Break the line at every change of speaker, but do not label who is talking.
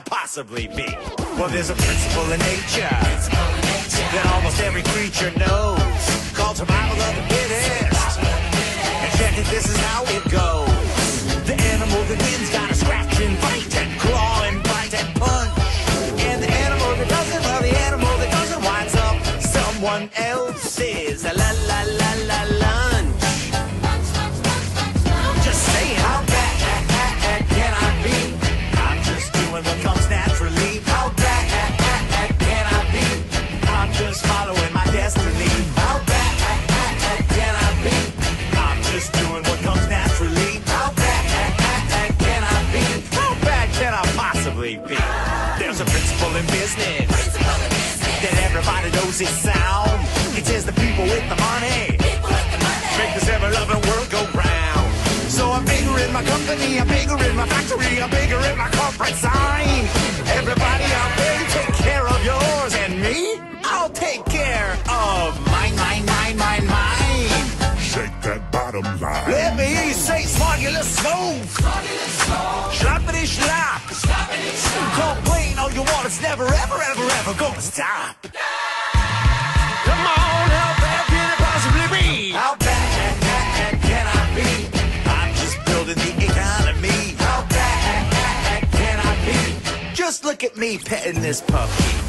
possibly be? Well, there's a principle in nature that almost every creature knows. Called survival of the fittest. And check it, this is how it goes. The animal that wins gotta scratch and fight and claw and bite and punch. And the animal that doesn't, well, the animal that doesn't winds up someone else's la la la la lunch. Doing what comes naturally. How bad can I be? I'm just following my destiny. How bad can I be? I'm just doing what comes naturally. How bad can I be? How bad can I possibly be? There's a principle in business that everybody knows is sound. It says the people with the money make this ever in company, I'm bigger in my factory, I'm bigger in my corporate sign. Everybody out there, take care of yours, and me, I'll take care of mine, mine, mine, mine, mine.
Shake that bottom line.
Let me hear you say smogulous smoke. Schlappity schlap. Complain all you want, it's never, ever, ever, ever gonna stop. Just look at me petting this puppy.